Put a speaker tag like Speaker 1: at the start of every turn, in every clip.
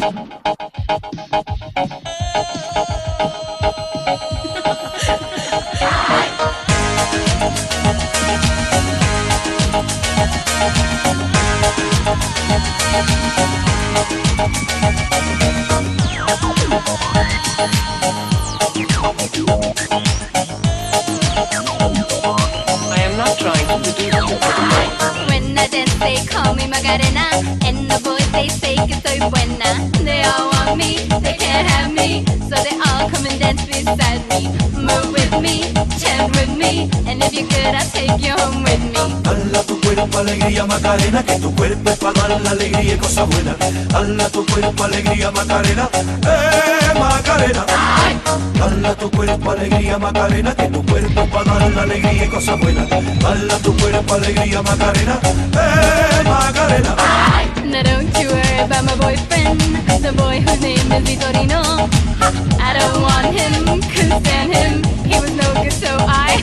Speaker 1: I am not trying to seduce
Speaker 2: dance, they call me Macarena. And the boys, they say que soy buena. They all want me, they can't have me. So they all come and dance beside me. Move with me, chant with me. And if you're good, I'll take you home with me.
Speaker 3: Hala tu cuerpo alegría Macarena, que tu cuerpo es para dar la alegría y cosas buenas. Hala tu cuerpo alegría Macarena, eh Macarena. Hala tu cuerpo alegría Macarena, que tu cuerpo para dar la alegría y cosas buenas. Hala tu cuerpo alegría Macarena, eh Macarena.
Speaker 2: Now don't you worry about my boyfriend, the boy whose name is Vitorino. I don't want him, couldn't stand him. He was no good, so I.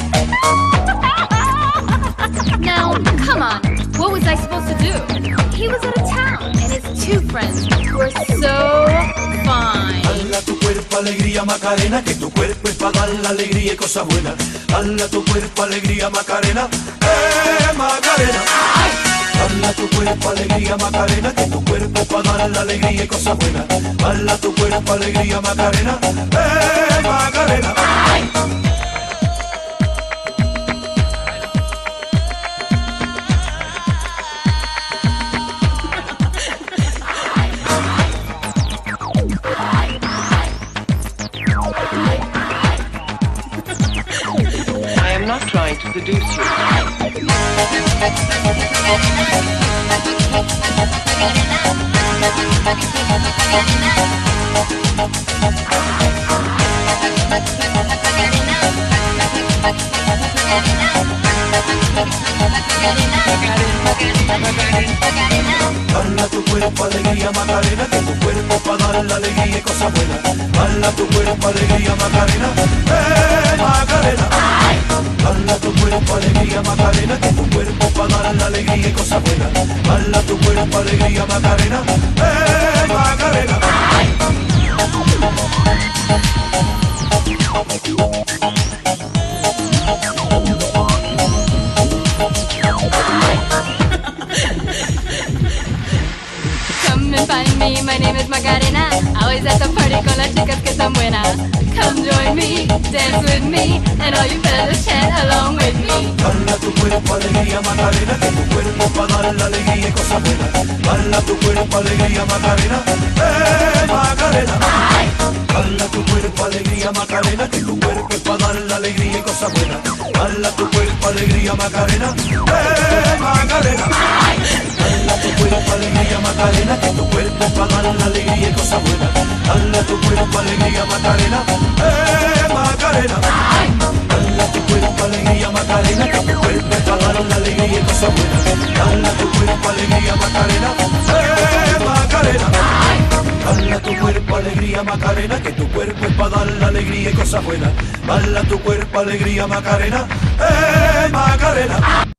Speaker 2: now, come on, what was I supposed to do? He was out of town, and his two friends were so fine.
Speaker 3: Hala tu cuerpo alegría Macarena, que tu cuerpo es para dar la alegría y cosas buenas. Hala tu cuerpo alegría Macarena, eh Macarena. Hala tu cuerpo alegría Macarena, que tu cuerpo es para dar la alegría y cosas buenas. Hala tu cuerpo alegría Macarena, eh Macarena.
Speaker 1: I am not trying to seduce you.
Speaker 3: Tu cuerpo alegría Macarena, que cuerpo para dar alegría y cosas buenas. Tu cuerpo alegría Macarena, dar la alegría y cosas buenas. Hala tu cuerpo alegría Macarena, eh
Speaker 2: find me, my name is Macarena. Always at the party con las chicas que están buenas. Come join me, dance with me, and all you fellas chant along with me.
Speaker 3: Hala tu cuerpo alegría Macarena, que tu cuerpo para dar la alegría y cosas buenas. Tu cuerpo alegría Macarena, eh Macarena. Tu cuerpo alegría Macarena, que tu cuerpo es para dar la alegría y cosas buenas. Tu cuerpo alegría Macarena, eh Macarena. Cuerpo alegría Macarena, que tu cuerpo para dar la alegría y cosas buenas. Hala tu cuerpo alegría Macarena, eh Macarena. Hala tu cuerpo alegría Macarena, que tu cuerpo para dar la alegría y cosas buenas. Hala tu cuerpo alegría Macarena, eh Macarena. Hala tu cuerpo alegría Macarena, que tu cuerpo es para dar la alegría y cosas buenas. Hala tu cuerpo alegría Macarena, eh Macarena.